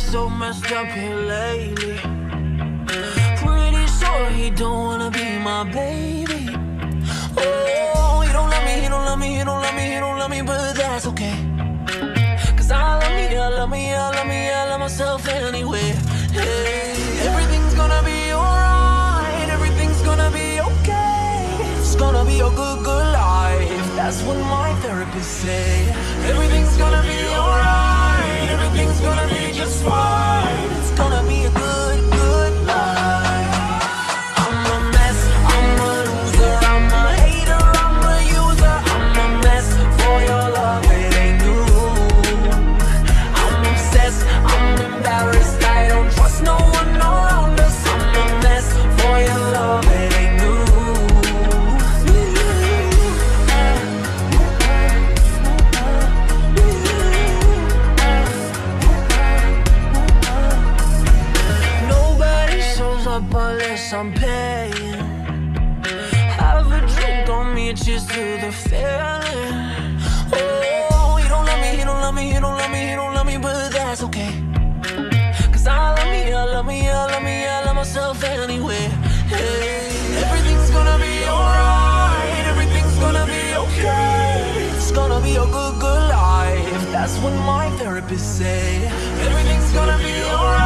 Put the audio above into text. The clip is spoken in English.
been so messed up here lately. Pretty sure he don't wanna be my baby. Oh, he don't love me, he don't love me, he don't love me, he don't love me, but that's okay. Cause I love me, I love me, I love me, I love myself anyway. Hey, everything's gonna be alright, everything's gonna be okay. It's gonna be a good, good life. That's what my therapist say. Everything's gonna be up unless I'm paying. Have a drink on me, cheers to the feeling. Oh, he don't love me, he don't love me, he don't love me, he don't love me, but that's okay. Cause I love me, I love me, I love me, I love myself anyway. Hey, everything's gonna be alright, everything's gonna be okay. It's gonna be a good, good life. That's what my therapist say. Everything's gonna be alright,